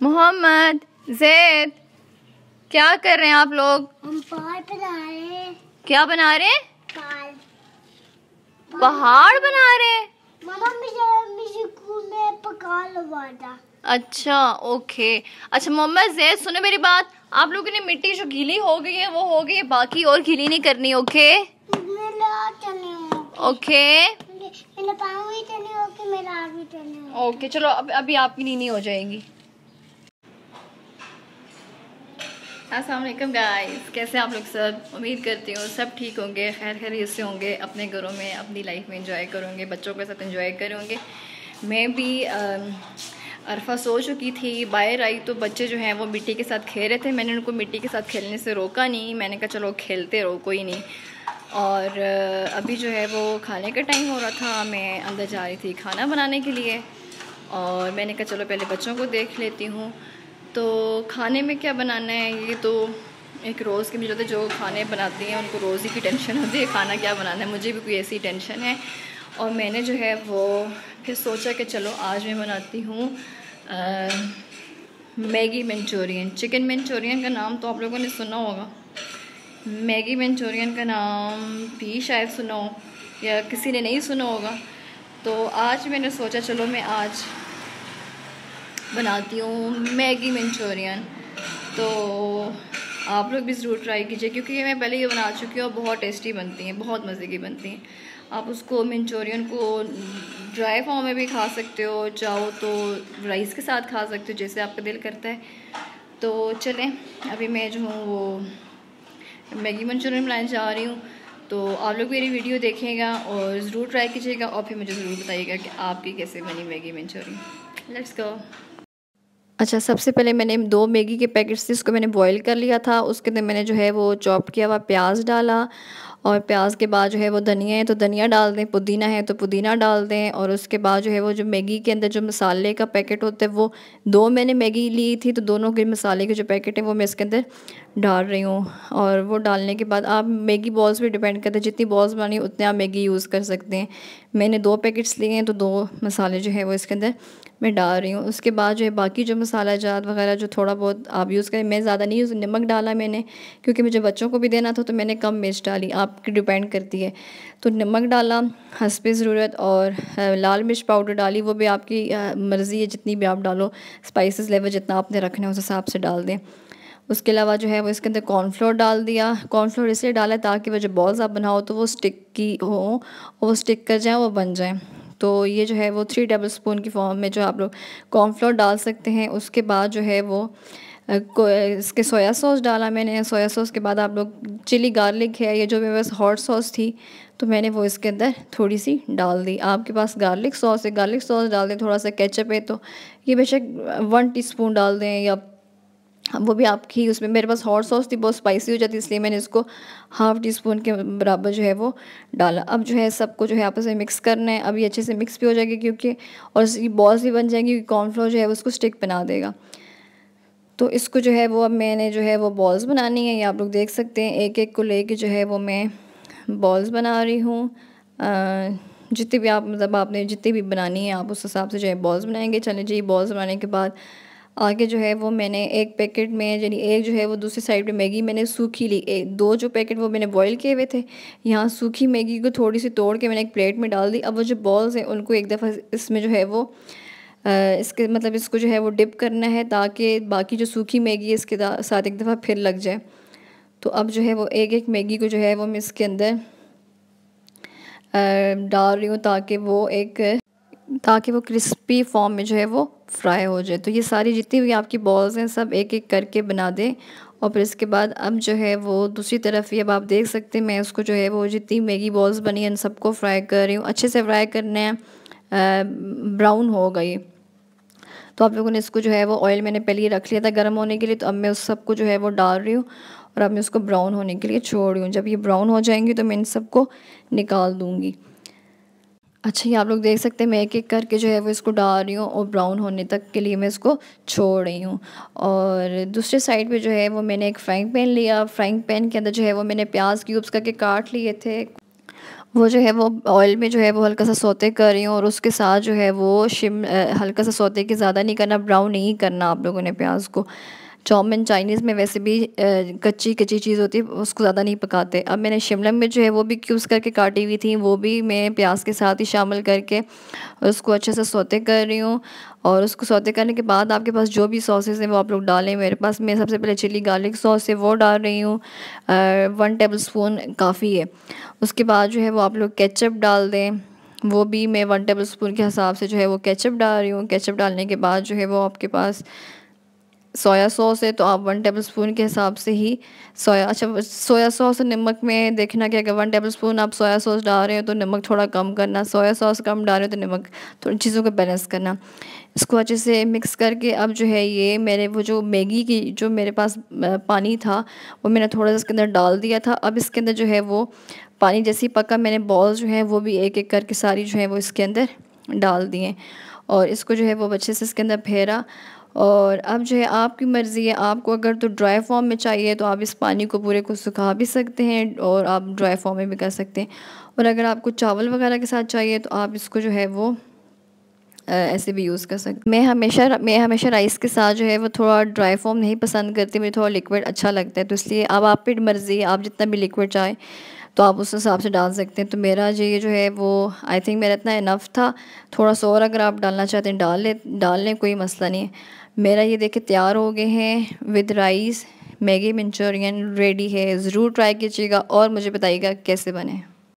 मोहम्मद जैद क्या कर रहे हैं आप लोग? हम पहाड़ बना रहे हैं। क्या बना रहे? हैं पहाड़ पहाड़ बना रहे? मामा में था। अच्छा ओके। अच्छा मोहम्मद जैद सुनो मेरी बात। आप लोगों ने मिट्टी जो गीली हो गई है वो हो गई है बाकी और गीली नहीं करनी ओके? ओके। मेरा पाँव भी चने मेरा हाथ भी चने ओके चलो अब अभी आपकी नीनी हो जाएगी। अस्सलाम गाइस कैसे आप लोग सब? उम्मीद करती हूँ सब ठीक होंगे, खैर खैर से होंगे। अपने घरों में, अपनी लाइफ में इंजॉय करोगे, बच्चों के साथ इंजॉय करोगे। मैं भी अरफा सो चुकी थी। बाहर आई तो बच्चे जो हैं वो मिट्टी के साथ खेल रहे थे। मैंने उनको मिट्टी के साथ खेलने से रोका नहीं। मैंने कहा, चलो, खेलते रहो, कोई नहीं। और अभी जो है वो खाने का टाइम हो रहा था। मैं अंदर जा रही थी खाना बनाने के लिए। और मैंने कहा, चलो, पहले बच्चों को देख लेती हूँ। तो खाने में क्या बनाना है? ये तो एक रोज़ की मुझे जो खाने बनाती हैं, उनको रोज़ ही की टेंशन होती है, खाना क्या बनाना है? मुझे भी कोई ऐसी टेंशन है। और मैंने जो है वो फिर सोचा कि चलो आज मैं बनाती हूँ मैगी मंचूरियन। चिकन मंचूरियन का नाम तो आप लोगों ने सुना होगा। मैगी मंचूरियन का नाम भी शायद सुना हो या किसी ने नहीं सुना होगा। तो आज मैंने सोचा चलो मैं आज बनाती हूँ। Maggi manchurian. तो आप लोग भी ज़रूर ट्राई कीजिए, क्योंकि मैं पहले ये बना चुकी हूँ और बहुत टेस्टी बनती हैं, बहुत मज़े की बनती हैं। आप उसको मंचूरियन को ड्राई फॉर्म में भी खा सकते हो, चाहो तो राइस के साथ खा सकते हो, जैसे आपका दिल करता है। तो चलें, अभी मैं जो हूँ वो मैगी मंचूरियन बनाने जा रही हूँ। तो आप लोग मेरी वीडियो देखेगा और ज़रूर ट्राई कीजिएगा और फिर मुझे ज़रूर बताइएगा कि आपकी कैसे बनी मैगी मंचूरियन। Let's go. अच्छा सबसे पहले मैंने दो मैगी के पैकेट्स थे उसको मैंने बॉईल कर लिया था। उसके अंदर मैंने जो है वो चॉप किया हुआ प्याज डाला और प्याज के बाद जो है वो धनिया है तो धनिया डाल दें, पुदीना है तो पुदीना डाल दें और उसके बाद जो है वो जो मैगी के अंदर जो मसाले का पैकेट होता है, वो दो मैंने मैगी ली थी तो दोनों के मसाले के जो पैकेट हैं वो मैं इसके अंदर डाल रही हूँ। और वो डालने के बाद आप मैगी बॉल्स भी डिपेंड करते हैं, जितनी बॉल्स बनानी उतने आप मैगी यूज़ कर सकते हैं। मैंने दो पैकेट्स लिए हैं तो दो मसाले जो है वो इसके अंदर मैं डाल रही हूँ। उसके बाद जो है बाकी जो मसाला जात वगैरह जो थोड़ा बहुत आप यूज़ करें। मैं ज़्यादा नहीं यूज़ नमक डाला मैंने, क्योंकि मुझे बच्चों को भी देना था तो मैंने कम मिर्च डाली। आपकी डिपेंड करती है। तो नमक डाला, हंसपे ज़रूरत और लाल मिर्च पाउडर डाली, वो भी आपकी मर्ज़ी है, जितनी भी आप डालो। स्पाइसेस लेवल जितना आपने रखना है, उस हिसाब से डाल दें। उसके अलावा जो है, वो इसके अंदर कॉर्नफ्लोर डाल दिया। कॉर्नफ्लोर इसलिए डाला ताकि वो जो बॉल्स आप बनाओ तो वो स्टिक की हो और वो स्टिक कर जाए, वो बन जाए। तो ये जो है वो थ्री टेबल स्पून की फॉर्म में जो आप लोग कॉर्नफ्लोर डाल सकते हैं, उसके बाद जो है वो इसके सोया सॉस डाला मैंने। सोया सॉस के बाद आप लोग चिली गार्लिक है, ये जो मेरे पास हॉट सॉस थी तो मैंने वो इसके अंदर थोड़ी सी डाल दी। आपके पास गार्लिक सॉस है गार्लिक सॉस डाल दें, थोड़ा सा केचप है तो ये बेशक वन टीस्पून डाल दें या वो भी आपकी, उसमें मेरे पास हॉट सॉस थी, बहुत स्पाइसी हो जाती इसलिए मैंने इसको हाफ़ टी स्पून के बराबर जो है वो डाला। अब जो है सबको जो है आपस में मिक्स करना है अभी अच्छे से मिक्स भी हो जाएगी क्योंकि, और इसकी बॉल्स भी बन जाएँगी क्योंकि कॉर्नफ्लोर जो है उसको स्टिक बना देगा। तो इसको जो है वो अब मैंने जो है वो बॉल्स बनानी है, ये आप लोग देख सकते हैं एक एक को ले जो है वो मैं बॉल्स बना रही हूँ। जितनी भी आप मतलब आपने जितनी भी बनानी है, आप उस हिसाब से जो है बॉल्स बनाएँगे। चले जी बॉल्स बनाने के बाद आगे जो है वो मैंने एक पैकेट में, यानी एक जो है वो दूसरी साइड में मैगी मैंने सूखी ली। एक, दो जो पैकेट वो मैंने बॉईल किए हुए थे, यहाँ सूखी मैगी को थोड़ी सी तोड़ के मैंने एक प्लेट में डाल दी। अब वो जो बॉल्स हैं, उनको एक दफ़ा इसमें जो है वो इसके मतलब इसको जो है वो डिप करना है ताकि बाकी जो सूखी मैगी है, इसके साथ एक दफ़ा फिर लग जाए। तो अब जो है वो एक एक मैगी को जो है वो मैं इसके अंदर डाल रही हूँ ताकि वो एक ताकि वो क्रिस्पी फॉर्म में जो है वो फ्राई हो जाए। तो ये सारी जितनी भी आपकी बॉल्स हैं, सब एक एक करके बना दें। और फिर इसके बाद अब जो है वो दूसरी तरफ़ ही अब आप देख सकते हैं, मैं उसको जो है वो जितनी मैगी बॉल्स बनी हैं सबको फ्राई कर रही हूँ। अच्छे से फ्राई करना है ब्राउन हो गई तो आप लोगों ने इसको जो है वो ऑयल मैंने पहले ही रख लिया था गर्म होने के लिए तो अब मैं उस सबको जो है वो डाल रही हूँ। और अब मैं उसको ब्राउन होने के लिए छोड़ रही हूँ। जब ये ब्राउन हो जाएँगी तो मैं इन सबको निकाल दूँगी। अच्छा ये आप लोग देख सकते हैं, मैं एक एक करके जो है वो इसको डाल रही हूँ और ब्राउन होने तक के लिए मैं इसको छोड़ रही हूँ। और दूसरे साइड पे जो है वो मैंने एक फ्राइंग पैन लिया। फ्राइंग पैन के अंदर जो है वो मैंने प्याज क्यूब्स करके काट लिए थे। वो जो है वो ऑयल में जो है वो हल्का सा सोते कर रही हूँ और उसके साथ जो है वो शिम हल्का सा सोते के ज़्यादा नहीं करना, ब्राउन नहीं करना आप लोगों ने प्याज को। चाउमिन चाइनीज़ में वैसे भी कच्ची कच्ची चीज़ होती है, उसको ज़्यादा नहीं पकाते। अब मैंने शिमला मिर्च जो है वो भी क्यूज़ करके काटी हुई थी, वो भी मैं प्याज के साथ ही शामिल करके उसको अच्छे से सोते कर रही हूँ। और उसको सोते करने के बाद आपके पास जो भी सॉसेज हैं वो आप लोग डालें। मेरे पास मैं सबसे पहले चिली गार्लिक सॉस है, वो डाल रही हूँ। वन टेबल स्पून काफ़ी है। उसके बाद जो है वो आप लोग केचप डाल दें। वो भी मैं वन टेबल स्पून के हिसाब से जो है वो केचप डाल रही हूँ। केचप डालने के बाद जो है वो आपके पास सोया सॉस है तो आप वन टेबल स्पून के हिसाब से ही सोया अच्छा सोया सॉस और नमक में देखना कि अगर वन टेबल स्पून आप सोया सॉस डाल रहे हो तो नमक थोड़ा कम करना। सोया सॉस कम डाल रहे हो तो नमक थोड़ी चीज़ों को बैलेंस करना। इसको अच्छे से मिक्स करके अब जो है ये मेरे वो जो मैगी की जो मेरे पास पानी था, वो मैंने थोड़ा सा इसके अंदर डाल दिया था। अब इसके अंदर जो है वो पानी जैसे ही पका, मैंने बॉल्स जो है वो भी एक एक करके सारी जो है वो इसके अंदर डाल दिए। और इसको जो है वो अच्छे से इसके अंदर फेरा और अब जो है आपकी मर्ज़ी है, आपको अगर तो ड्राई फॉर्म में चाहिए तो आप इस पानी को पूरे को सुखा भी सकते हैं और आप ड्राई फॉर्म में भी कर सकते हैं। और अगर आपको चावल वगैरह के साथ चाहिए तो आप इसको जो है वो ऐसे भी यूज़ कर सकते मैं हमेशा मैं हमेशा राइस के साथ जो है वो थोड़ा ड्राई फॉर्म नहीं पसंद करती, मुझे थोड़ा लिक्विड अच्छा लगता है तो इसलिए अब आप पे मर्ज़ी आप जितना भी लिक्विड चाहें तो आप उस हिसाब से डाल सकते हैं। तो मेरा जो ये जो है वो आई थिंक मेरा इतना इनफ था, थोड़ा सा और अगर आप डालना चाहते हैं, डाल ले, डाल लें, कोई मसला नहीं है। मेरा ये देखे तैयार हो गए हैं with rice Maggi Manchurian ready है, ज़रूर ट्राई कीजिएगा और मुझे बताइएगा कैसे बने।